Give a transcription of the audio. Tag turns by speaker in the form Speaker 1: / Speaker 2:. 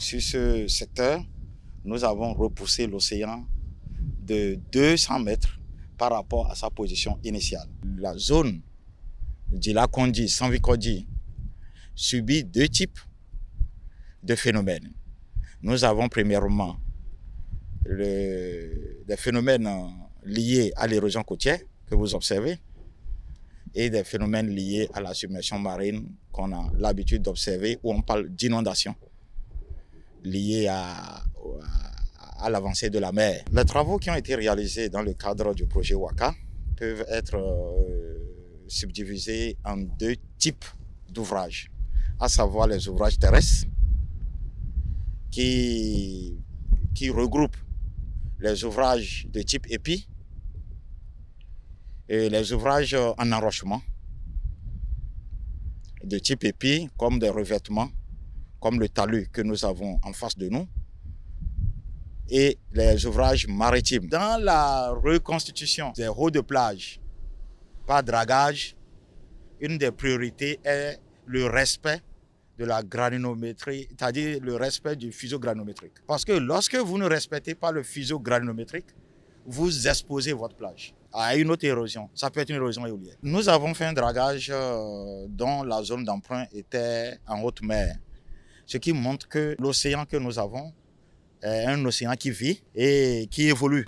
Speaker 1: Sur ce secteur, nous avons repoussé l'océan de 200 mètres par rapport à sa position initiale. La zone du lac Kondi, Sanvikodi, subit deux types de phénomènes. Nous avons premièrement des phénomènes liés à l'érosion côtière que vous observez et des phénomènes liés à la submersion marine qu'on a l'habitude d'observer où on parle d'inondation liées à, l'avancée de la mer. Les travaux qui ont été réalisés dans le cadre du projet WACA peuvent être euh, subdivisés en deux types d'ouvrages, à savoir les ouvrages terrestres qui, qui regroupent les ouvrages de type épi et les ouvrages en enrochement de type épi comme des revêtements, comme le talus que nous avons en face de nous et les ouvrages maritimes. Dans la reconstitution des hauts de plage par dragage, une des priorités est le respect de la granulométrie, c'est-à-dire le respect du fuseau. Parce que lorsque vous ne respectez pas le fuseau vous exposez votre plage à une autre érosion. Ça peut être une érosion éolienne. Nous avons fait un dragage euh, dont la zone d'emprunt était en haute mer, ce qui montre que l'océan que nous avons est un océan qui vit et qui évolue.